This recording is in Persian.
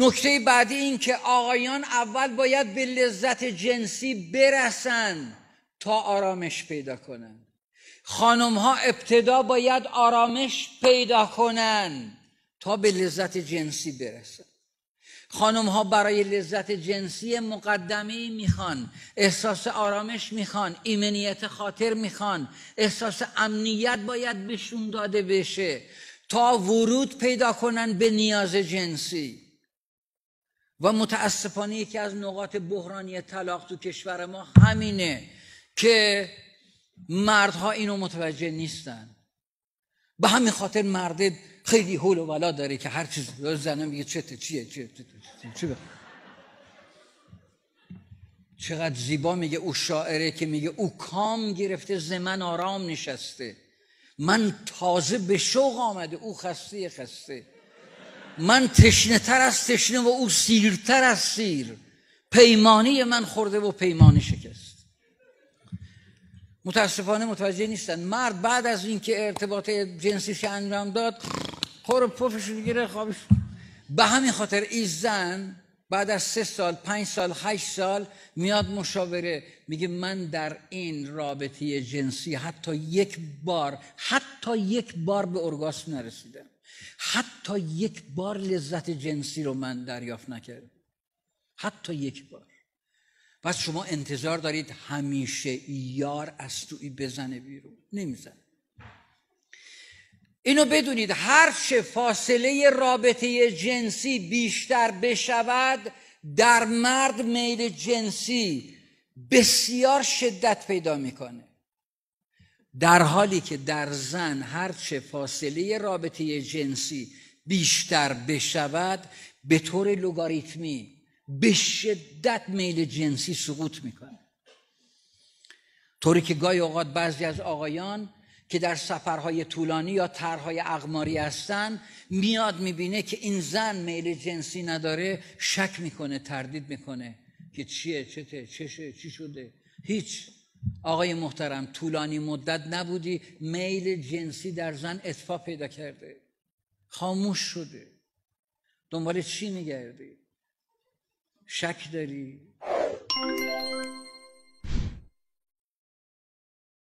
نکته بعدی این که آقایان اول باید به لذت جنسی برسن تا آرامش پیدا کنن. خانم ها ابتدا باید آرامش پیدا کنن تا به لذت جنسی برسن. خانم ها برای لذت جنسی مقدمه می‌خوان احساس آرامش می‌خوان ایمنیت خاطر می‌خوان احساس امنیت باید بهشون داده بشه تا ورود پیدا کنن به نیاز جنسی. و متاسفانه یکی از نقاط بحرانی طلاق تو کشور ما همینه که مردها اینو متوجه نیستن. به همین خاطر مرده خیلی حول و ولا داره که هر چیز زنه میگه چته چیه چیه چیه چقدر زیبا میگه او شاعره که میگه او کام گرفته زمن آرام نشسته. من تازه به شوق آمده او خسته خسته. من تشنه تر از تشنه و او سیرتر از سیر. پیمانی من خورده و پیمانی شکست. متاسفانه متوجه نیستن. مرد بعد از اینکه ارتباط جنسیش انجام داد خور پفش گیره خوابش به همین خاطر این زن بعد از سه سال پنج سال هشت سال میاد مشاوره. میگه من در این رابطه جنسی حتی یک بار حتی یک بار به ارگاسم نرسیدم. حتی یک بار لذت جنسی رو من دریافت نکردم. حتی یک بار. پس شما انتظار دارید همیشه یار از توی بزنه بیرون. نمی‌زنه. اینو بدونید هر چه فاصله رابطه جنسی بیشتر بشود در مرد میل جنسی بسیار شدت پیدا می‌کنه. در حالی که در زن هرچه فاصله رابطه جنسی بیشتر بشود به طور لوگاریتمی به شدت میل جنسی سقوط می‌کنه طوری که گاهی اوقات بعضی از آقایان که در سفرهای طولانی یا طرحهای اقماری هستن میاد می‌بینه که این زن میل جنسی نداره شک می‌کنه تردید می‌کنه که چیه چته چشه چی شده؟ هیچ. آقای محترم طولانی مدت نبودی میل جنسی در زن اتفاق پیدا کرده. خاموش شده. دنبال چی میگردی؟ شک داری؟